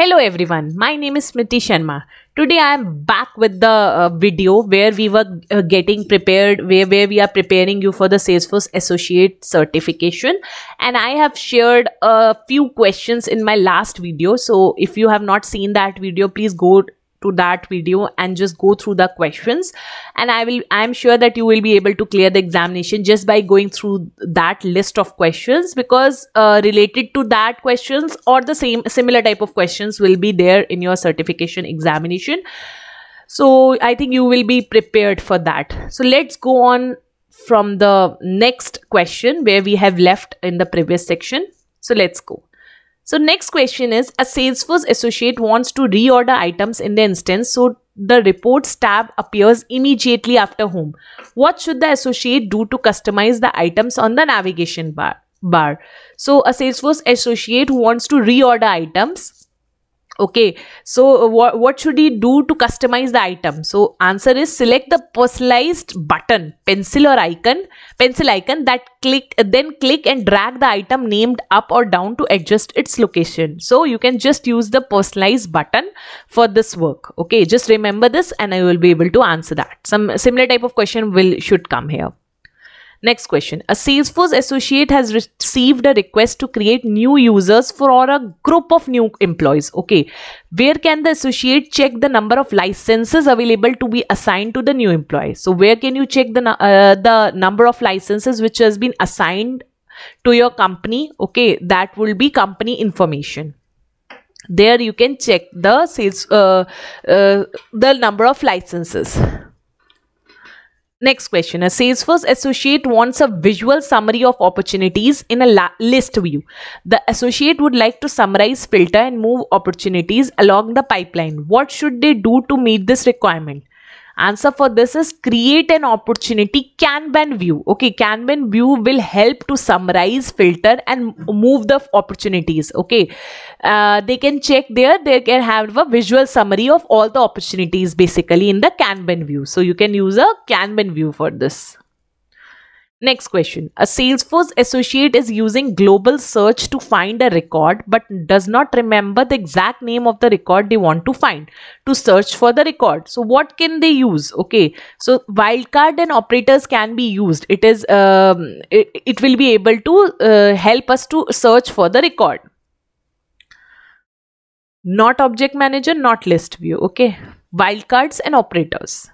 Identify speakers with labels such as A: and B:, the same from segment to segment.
A: Hello everyone, my name is Smriti Sharma. Today I am back with the uh, video where we were uh, getting prepared, where, where we are preparing you for the Salesforce Associate certification. And I have shared a few questions in my last video. So if you have not seen that video, please go to that video and just go through the questions. And i will i'm sure that you will be able to clear the examination just by going through that list of questions because uh, related to that questions or the same similar type of questions will be there in your certification examination. So i think you will be prepared for that. So let's go on from the next question where we have left in the previous section. So let's go so next question is a Salesforce associate wants to reorder items in the instance so the reports tab appears immediately after home. What should the associate do to customize the items on the navigation bar? bar? So a Salesforce associate who wants to reorder items okay so uh, what, what should he do to customize the item? So answer is select the personalized button pencil or icon pencil icon that click then click and drag the item named up or down to adjust its location. So you can just use the personalized button for this work. Okay just remember this and i will be able to answer that. Some similar type of question will should come here Next question. A Salesforce associate has received a request to create new users for a group of new employees. Okay. Where can the associate check the number of licenses available to be assigned to the new employee? So where can you check the, uh, the number of licenses which has been assigned to your company? Okay. That will be company information there you can check the sales uh, uh, the number of licenses Next question. A Salesforce associate wants a visual summary of opportunities in a list view. The associate would like to summarize, filter, and move opportunities along the pipeline. What should they do to meet this requirement? Answer for this is create an opportunity kanban view. Okay kanban view will help to summarize filter and move the opportunities. Okay uh, they can check there. They can have a visual summary of all the opportunities basically in the kanban view. So you can use a kanban view for this Next question. A Salesforce associate is using global search to find a record but does not remember the exact name of the record they want to find to search for the record. So what can they use? Okay. So wildcard and operators can be used. It is um, it, it will be able to uh, help us to search for the record. Not object manager, not list view. Okay. Wildcards and operators.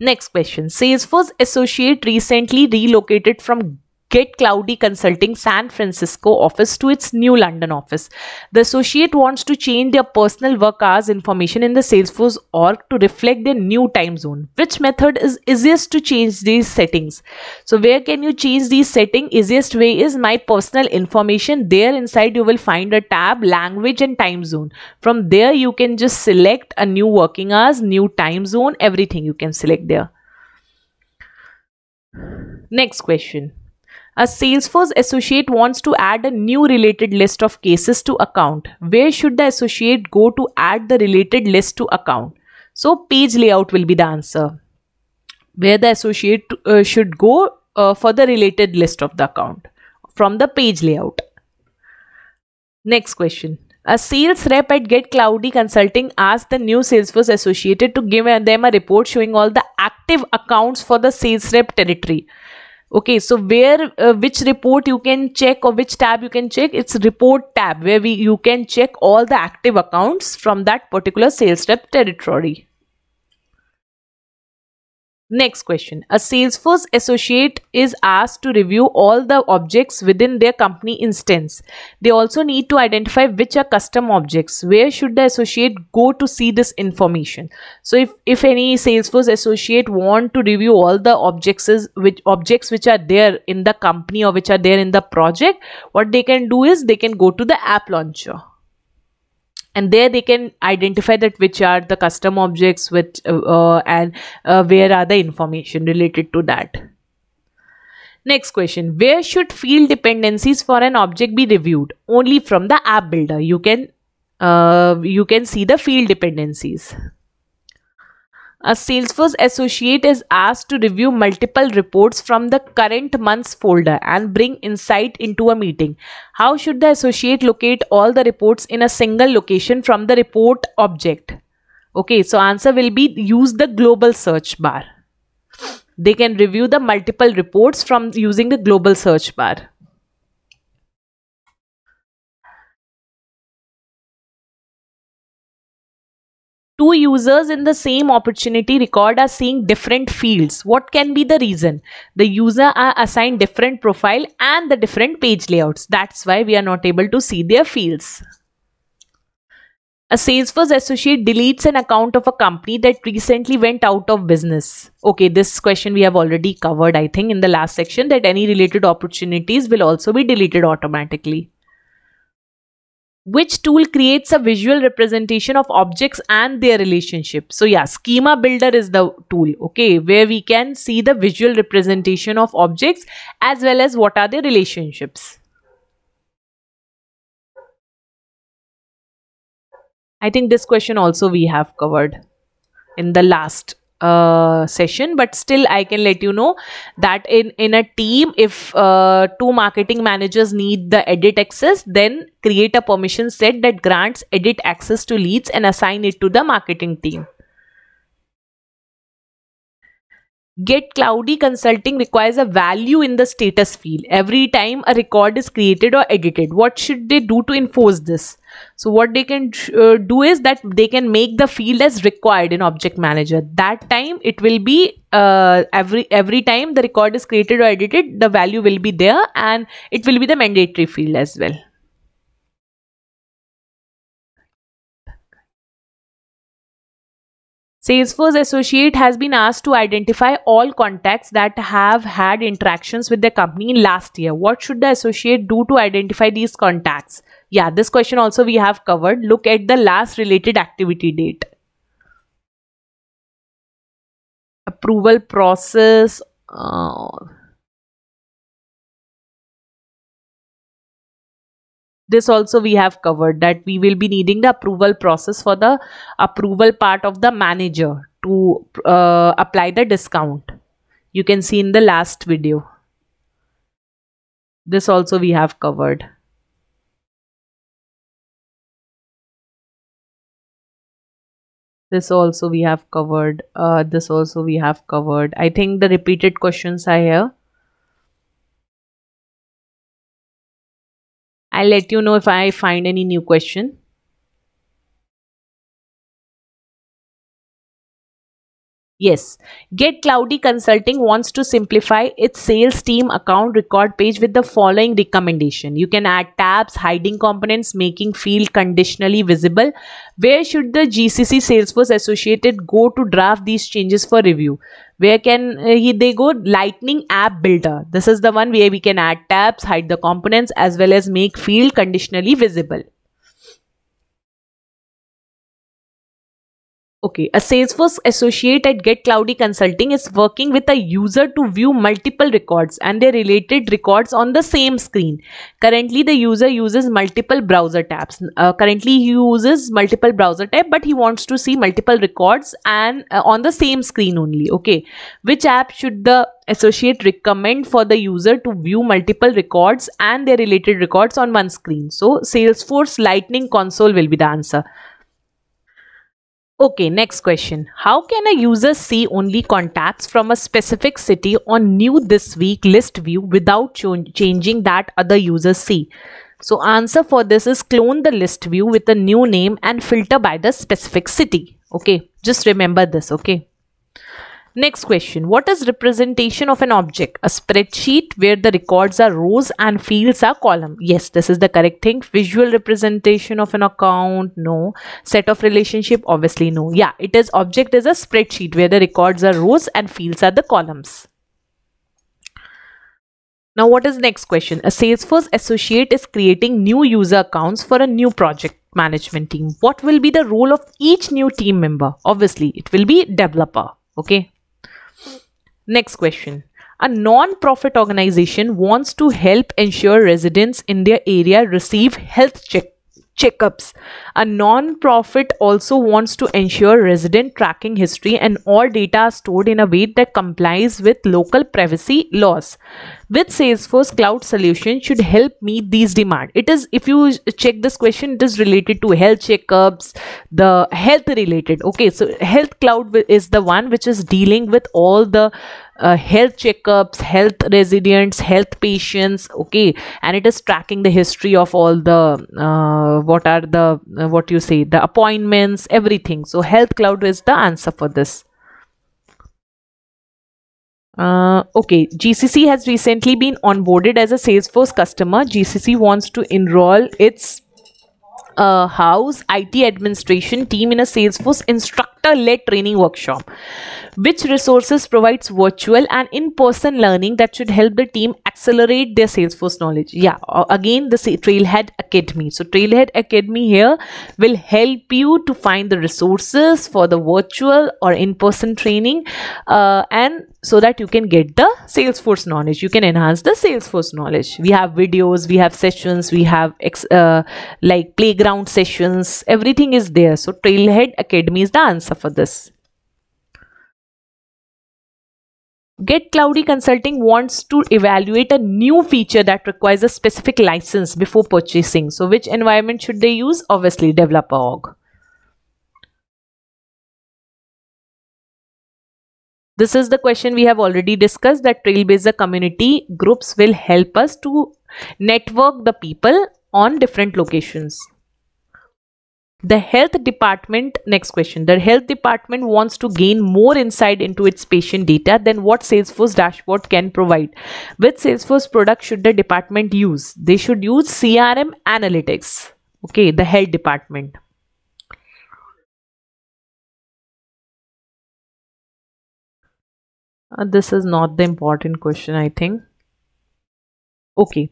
A: Next question. Salesforce Associate recently relocated from Get Cloudy Consulting San Francisco office to its new London office. The associate wants to change their personal work hours information in the Salesforce org to reflect their new time zone. Which method is easiest to change these settings? So where can you change these settings? Easiest way is my personal information. There inside you will find a tab language and time zone. From there you can just select a new working hours, new time zone, everything you can select there. Next question. A Salesforce associate wants to add a new related list of cases to account. Where should the associate go to add the related list to account? So page layout will be the answer. Where the associate uh, should go uh, for the related list of the account from the page layout. Next question. A sales rep at Get Cloudy Consulting asked the new Salesforce associated to give them a report showing all the active accounts for the sales rep territory okay so where uh, which report you can check or which tab you can check? It's report tab where we you can check all the active accounts from that particular sales rep territory Next question. A Salesforce associate is asked to review all the objects within their company instance. They also need to identify which are custom objects. Where should the associate go to see this information? So if, if any Salesforce associate want to review all the objects which objects which are there in the company or which are there in the project, what they can do is they can go to the app launcher and there they can identify that which are the custom objects which uh, uh, and uh, where are the information related to that. Next question. Where should field dependencies for an object be reviewed? Only from the app builder. You can uh, you can see the field dependencies a Salesforce associate is asked to review multiple reports from the current month's folder and bring insight into a meeting. How should the associate locate all the reports in a single location from the report object? Okay, so answer will be use the global search bar. They can review the multiple reports from using the global search bar. Two users in the same opportunity record are seeing different fields. What can be the reason? The user are assigned different profile and the different page layouts. That's why we are not able to see their fields. A Salesforce associate deletes an account of a company that recently went out of business. Okay, this question we have already covered, I think, in the last section that any related opportunities will also be deleted automatically which tool creates a visual representation of objects and their relationship. So yeah schema builder is the tool okay where we can see the visual representation of objects as well as what are their relationships. I think this question also we have covered in the last uh, session but still i can let you know that in in a team if uh, two marketing managers need the edit access then create a permission set that grants edit access to leads and assign it to the marketing team Get Cloudy Consulting requires a value in the status field every time a record is created or edited. What should they do to enforce this? So what they can uh, do is that they can make the field as required in Object Manager. That time it will be uh, every every time the record is created or edited, the value will be there and it will be the mandatory field as well. Salesforce Associate has been asked to identify all contacts that have had interactions with the company last year. What should the associate do to identify these contacts? Yeah, this question also we have covered. Look at the last related activity date. Approval process. Uh, this also we have covered that we will be needing the approval process for the approval part of the manager to uh, apply the discount. You can see in the last video. This also we have covered. This also we have covered uh, this also we have covered. I think the repeated questions are here I'll let you know if I find any new question. Yes, Get Cloudy Consulting wants to simplify its sales team account record page with the following recommendation. You can add tabs, hiding components, making field conditionally visible. Where should the GCC Salesforce Associated go to draft these changes for review? Where can uh, they go? Lightning App Builder. This is the one where we can add tabs, hide the components as well as make field conditionally visible. Okay, a Salesforce associate at Get Cloudy Consulting is working with a user to view multiple records and their related records on the same screen. Currently, the user uses multiple browser tabs. Uh, currently, he uses multiple browser tab, but he wants to see multiple records and uh, on the same screen only. Okay, which app should the associate recommend for the user to view multiple records and their related records on one screen? So, Salesforce Lightning Console will be the answer. Okay, next question. How can a user see only contacts from a specific city on new this week list view without ch changing that other users see? So answer for this is clone the list view with a new name and filter by the specific city. Okay, just remember this, okay? Next question. What is representation of an object? A spreadsheet where the records are rows and fields are column. Yes, this is the correct thing. Visual representation of an account. No. Set of relationship. Obviously no. Yeah, it is object is a spreadsheet where the records are rows and fields are the columns. Now what is next question? A Salesforce associate is creating new user accounts for a new project management team. What will be the role of each new team member? Obviously, it will be developer. Okay. Next question. A non-profit organization wants to help ensure residents in their area receive health check checkups. A non-profit also wants to ensure resident tracking history and all data stored in a way that complies with local privacy laws. With Salesforce Cloud Solution should help meet these demand. It is, if you check this question, it is related to health checkups, the health related. Okay, so Health Cloud is the one which is dealing with all the uh, health checkups health residents health patients okay and it is tracking the history of all the uh, what are the uh, what you say the appointments everything so health cloud is the answer for this uh, okay, GCC has recently been onboarded as a Salesforce customer. GCC wants to enroll its uh, house IT administration team in a Salesforce instructor-led training workshop. Which resources provides virtual and in-person learning that should help the team accelerate their Salesforce knowledge? Yeah, again the Trailhead Academy. So Trailhead Academy here will help you to find the resources for the virtual or in-person training uh, and so that you can get the Salesforce knowledge. You can enhance the Salesforce knowledge. We have videos, we have sessions, we have uh, like playground sessions, everything is there. So Trailhead Academy is the answer for this. Get Cloudy Consulting wants to evaluate a new feature that requires a specific license before purchasing. So which environment should they use? Obviously developer org. This is the question we have already discussed that Trailblazer community groups will help us to network the people on different locations the health department next question. The health department wants to gain more insight into its patient data than what salesforce dashboard can provide. Which salesforce product should the department use? They should use crm analytics. Okay the health department. Uh, this is not the important question i think. Okay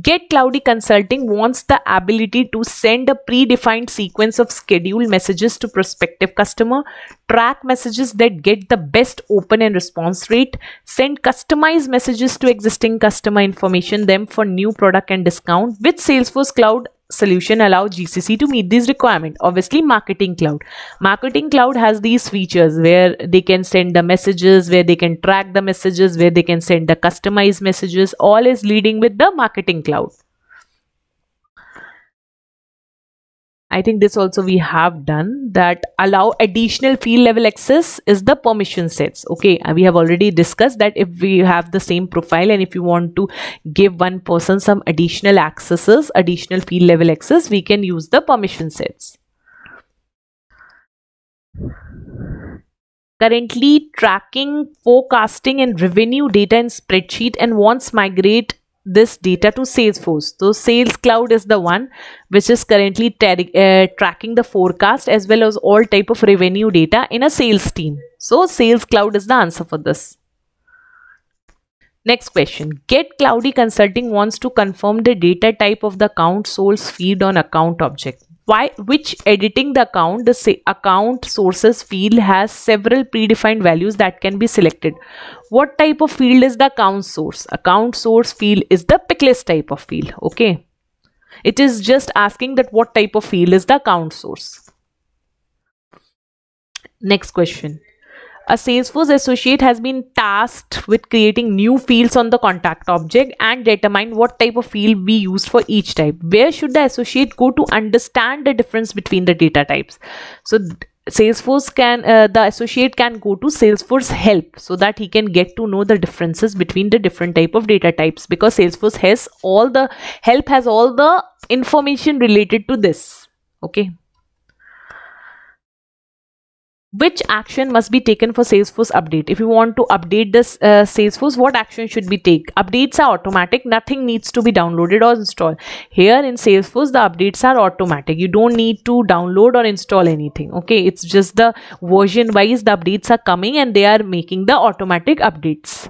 A: Get Cloudy Consulting wants the ability to send a predefined sequence of scheduled messages to prospective customer, track messages that get the best open and response rate, send customized messages to existing customer information them for new product and discount with Salesforce Cloud solution allow GCC to meet these requirement. Obviously, Marketing Cloud. Marketing Cloud has these features where they can send the messages, where they can track the messages, where they can send the customized messages. All is leading with the Marketing Cloud. I think this also we have done that allow additional field level access is the permission sets. Okay, we have already discussed that if we have the same profile and if you want to give one person some additional accesses, additional field level access, we can use the permission sets. Currently tracking, forecasting and revenue data in spreadsheet and wants migrate this data to Salesforce. So Sales Cloud is the one which is currently uh, tracking the forecast as well as all type of revenue data in a sales team. So Sales Cloud is the answer for this. Next question. Get Cloudy Consulting wants to confirm the data type of the account source feed on account object why which editing the account the account sources field has several predefined values that can be selected. What type of field is the account source? Account source field is the picklist type of field okay? It is just asking that what type of field is the account source. Next question a Salesforce associate has been tasked with creating new fields on the contact object and determine what type of field we use for each type. Where should the associate go to understand the difference between the data types? So Salesforce can, uh, the associate can go to Salesforce help so that he can get to know the differences between the different type of data types because Salesforce has all the help has all the information related to this. Okay which action must be taken for salesforce update? If you want to update this uh, salesforce what action should be take? Updates are automatic. Nothing needs to be downloaded or installed. Here in salesforce the updates are automatic. You don't need to download or install anything okay? It's just the version wise the updates are coming and they are making the automatic updates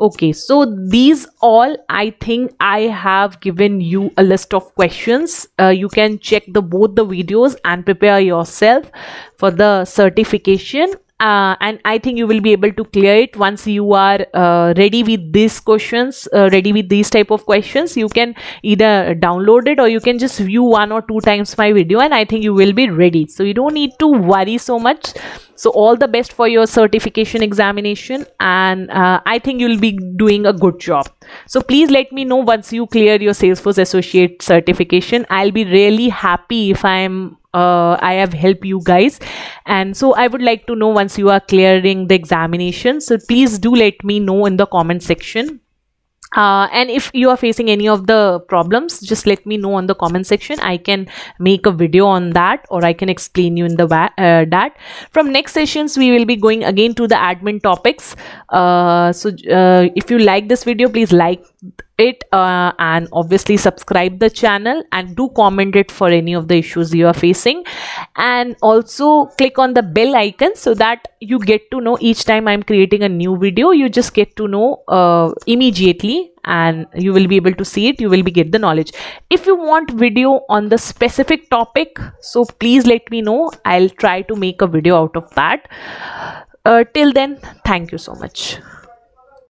A: okay so these all i think i have given you a list of questions. Uh, you can check the both the videos and prepare yourself for the certification uh, and i think you will be able to clear it once you are uh, ready with these questions uh, ready with these type of questions. You can either download it or you can just view one or two times my video and i think you will be ready. So you don't need to worry so much. So all the best for your certification examination and uh, i think you'll be doing a good job so please let me know once you clear your salesforce associate certification. I'll be really happy if i'm uh, I have helped you guys. And so I would like to know once you are clearing the examination. So please do let me know in the comment section uh, and if you are facing any of the problems just let me know on the comment section. I can make a video on that or i can explain you in the uh, that. From next sessions we will be going again to the admin topics. Uh, so uh, if you like this video please like it uh, and obviously subscribe the channel and do comment it for any of the issues you are facing. And also click on the bell icon so that you get to know each time i'm creating a new video you just get to know uh, immediately and you will be able to see it you will be get the knowledge. If you want video on the specific topic so please let me know. I'll try to make a video out of that. Uh, till then thank you so much